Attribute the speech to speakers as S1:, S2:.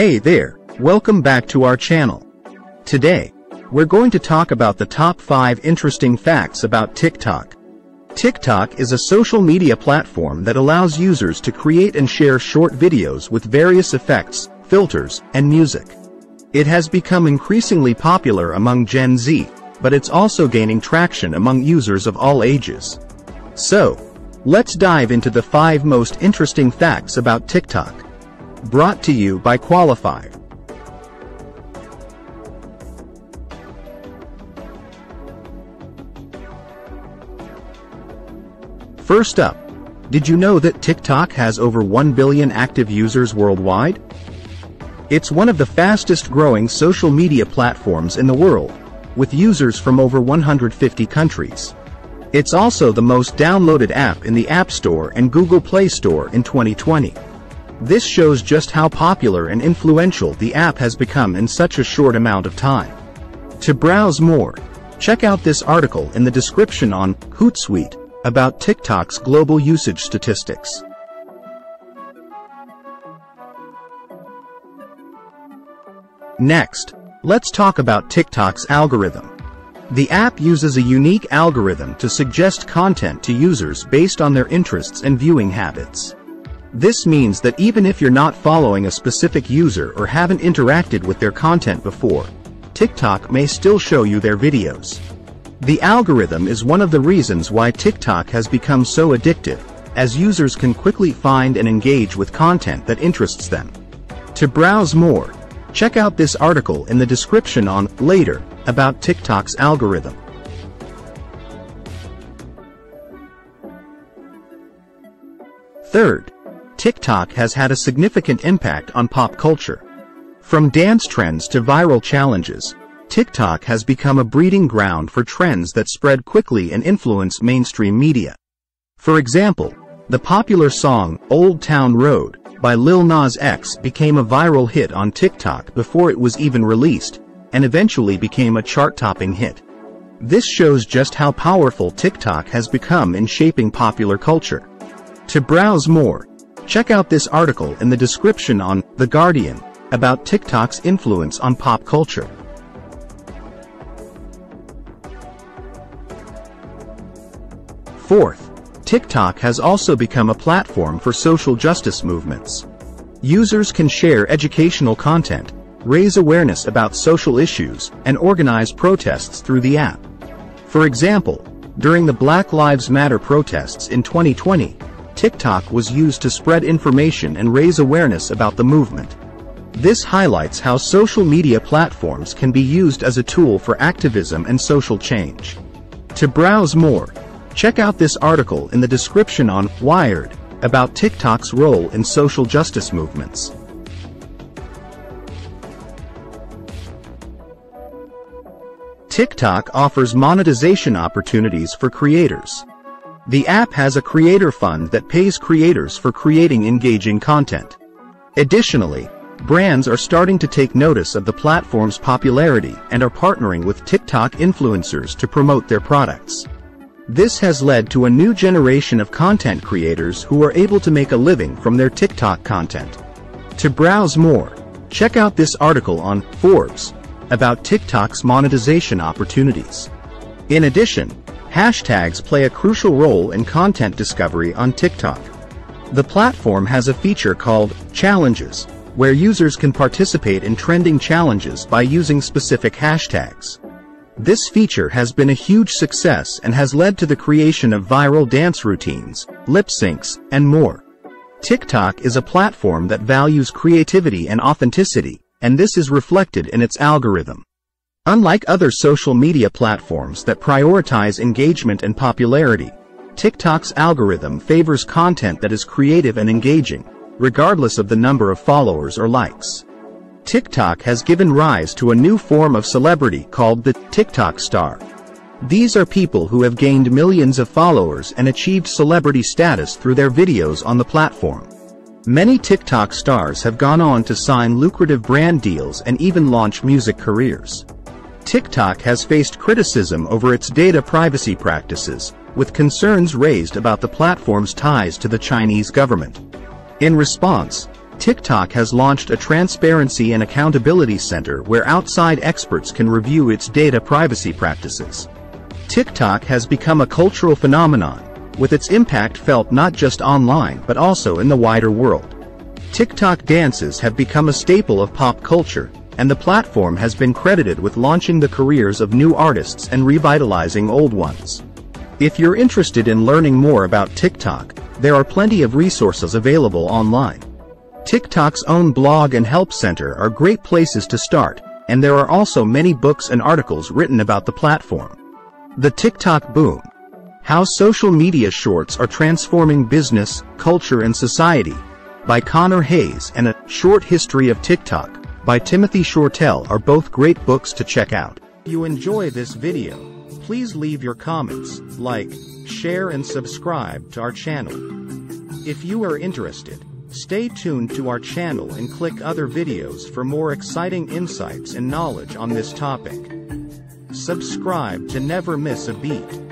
S1: Hey there, welcome back to our channel. Today, we're going to talk about the top 5 interesting facts about TikTok. TikTok is a social media platform that allows users to create and share short videos with various effects, filters, and music. It has become increasingly popular among Gen Z, but it's also gaining traction among users of all ages. So, let's dive into the 5 most interesting facts about TikTok. Brought to you by QualiFIVE. First up, did you know that TikTok has over 1 billion active users worldwide? It's one of the fastest growing social media platforms in the world, with users from over 150 countries. It's also the most downloaded app in the App Store and Google Play Store in 2020. This shows just how popular and influential the app has become in such a short amount of time. To browse more, check out this article in the description on Hootsuite about TikTok's global usage statistics. Next, let's talk about TikTok's algorithm. The app uses a unique algorithm to suggest content to users based on their interests and viewing habits. This means that even if you're not following a specific user or haven't interacted with their content before, TikTok may still show you their videos. The algorithm is one of the reasons why TikTok has become so addictive, as users can quickly find and engage with content that interests them. To browse more, check out this article in the description on Later about TikTok's algorithm. Third, TikTok has had a significant impact on pop culture. From dance trends to viral challenges, TikTok has become a breeding ground for trends that spread quickly and influence mainstream media. For example, the popular song Old Town Road by Lil Nas X became a viral hit on TikTok before it was even released, and eventually became a chart-topping hit. This shows just how powerful TikTok has become in shaping popular culture. To browse more, Check out this article in the description on The Guardian about TikTok's influence on pop culture. Fourth, TikTok has also become a platform for social justice movements. Users can share educational content, raise awareness about social issues, and organize protests through the app. For example, during the Black Lives Matter protests in 2020, TikTok was used to spread information and raise awareness about the movement. This highlights how social media platforms can be used as a tool for activism and social change. To browse more, check out this article in the description on Wired about TikTok's role in social justice movements. TikTok offers monetization opportunities for creators. The app has a creator fund that pays creators for creating engaging content. Additionally, brands are starting to take notice of the platform's popularity and are partnering with TikTok influencers to promote their products. This has led to a new generation of content creators who are able to make a living from their TikTok content. To browse more, check out this article on Forbes about TikTok's monetization opportunities. In addition, Hashtags play a crucial role in content discovery on TikTok. The platform has a feature called Challenges, where users can participate in trending challenges by using specific hashtags. This feature has been a huge success and has led to the creation of viral dance routines, lip syncs, and more. TikTok is a platform that values creativity and authenticity, and this is reflected in its algorithm. Unlike other social media platforms that prioritize engagement and popularity, TikTok's algorithm favors content that is creative and engaging, regardless of the number of followers or likes. TikTok has given rise to a new form of celebrity called the TikTok star. These are people who have gained millions of followers and achieved celebrity status through their videos on the platform. Many TikTok stars have gone on to sign lucrative brand deals and even launch music careers. TikTok has faced criticism over its data privacy practices, with concerns raised about the platform's ties to the Chinese government. In response, TikTok has launched a Transparency and Accountability Center where outside experts can review its data privacy practices. TikTok has become a cultural phenomenon, with its impact felt not just online but also in the wider world. TikTok dances have become a staple of pop culture, and the platform has been credited with launching the careers of new artists and revitalizing old ones. If you're interested in learning more about TikTok, there are plenty of resources available online. TikTok's own blog and help center are great places to start, and there are also many books and articles written about the platform. The TikTok Boom How Social Media Shorts Are Transforming Business, Culture and Society by Connor Hayes and A Short History of TikTok by Timothy Shortell are both great books to check out. If you enjoy this video, please leave your comments, like, share and subscribe to our channel. If you are interested, Stay tuned to our channel and click other videos for more exciting insights and knowledge on this topic. Subscribe to never miss a beat.